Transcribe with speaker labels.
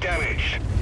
Speaker 1: damaged.